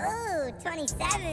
Ooh, 27.